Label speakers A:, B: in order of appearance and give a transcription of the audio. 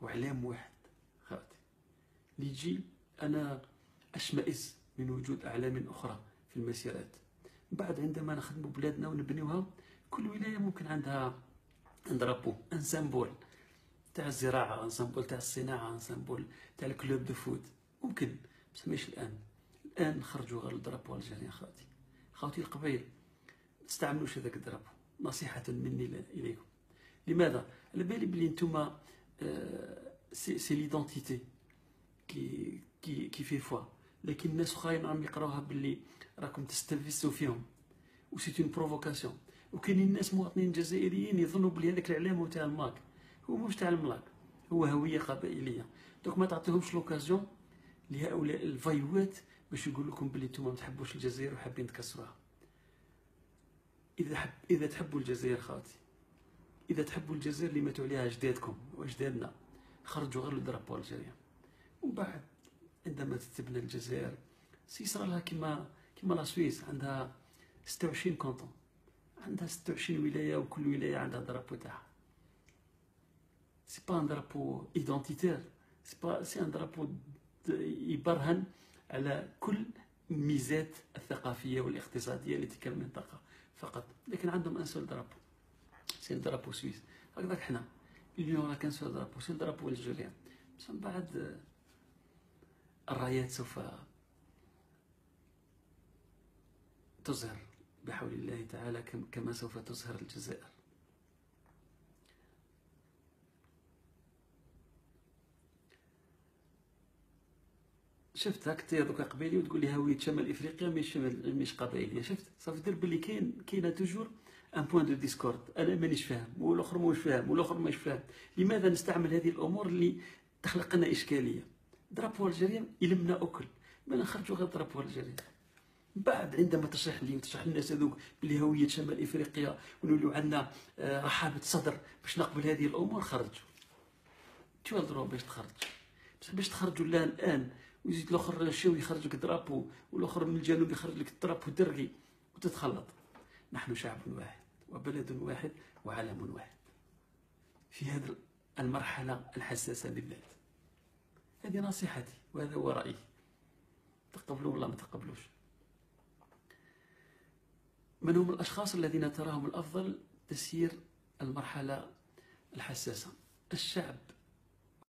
A: وإعلام واحد. خاوتي اللي يجي أنا أشمئز من وجود أعلام أخرى في المسيرات. بعد عندما نخدم بلادنا ونبنيوها كل ولاية ممكن عندها un drapeau un تاع الزراعة un symbole تاع الصناعة un symbole تاع ال club de foot ممكن بس مش الآن. الآن نخرجوا غير ال drapeau algérien خاوتي خاوتي القبيل. تستعملوش هذاك ال drapeau. نصيحة مني إليكم. لماذا؟ على بالي بلي نتوما c'est l'identité كي كي qui فيفوا لكن الناس أخرين راهم يقراوها باللي راكم تستفزوا فيهم. و c'est une provocation وكاينين الناس مواطنين جزائريين يظنوا بلي هذاك الإعلام تاع الماك هو مش تاع الملاك. هو هوية قبائلية. دوك ما تعطيهمش l'occasion لهؤلاء الفايوات باش يقول لكم بلي نتوما ما تحبوش الجزائر وحابين تكسروها. إذا حب إذا تحبوا الجزائر خاطي إذا تحبوا الجزائر اللي ماتوا عليها أجدادكم وأجدادنا خرجوا غير ال drapeau الجزائريه ومن بعد عندما تتبنى الجزائر سيصرى لها كما كما la Suisse عندها 26 cantons. عندها 26 ولاية وكل ولاية عندها drapeau تاعها. c'est pas un drapeau identitaire c'est pas c'est un drapeau يبرهن على كل الميزات الثقافية والاقتصادية لتلك المنطقة فقط. لكن عندهم un seul drapeau c'est drapeau suisse. هكذاك حنا. اليوم راه كان seul drapeau. c'est drapeau الجزائريان بس من بعد الرايات سوف تزهر بحول الله تعالى كما سوف تزهر الجزائر. شفت هاك دوكا قبيلي وتقول لي هويه شمال إفريقيا مش شمال مش قبائليه شفت؟ صافي دير بلي كاين كاينة toujours un point de discorde أنا مانيش فاهم والآخر مش فاهم والآخر مش فاهم. لماذا نستعمل هذه الأمور اللي تخلق لنا إشكالية؟ drapeau algérien يلمنا أكل. ما نخرجوا غير drapeau algérien بعد عندما تشرح لي وتشرح للناس هذوك بلي هويه شمال إفريقيا ونولوا عندنا آه، رحابة صدر باش نقبل هذه الأمور خرجوا. ال drapeau باش تخرج. بس باش تخرجوا الان الآن ويزيد الآخر الشاوي يخرج لك drapeau والآخر من الجنوب يخرج لك drapeau تارغي وتتخلط. نحن شعب واحد وبلد واحد وعالم واحد. في هذه المرحلة الحساسة للبلاد. هذه نصيحتي وهذا هو رأيي. تقبلوا ولا ما تقبلوش؟ من هم الأشخاص الذين تراهم الأفضل تسيير المرحلة الحساسة؟ الشعب.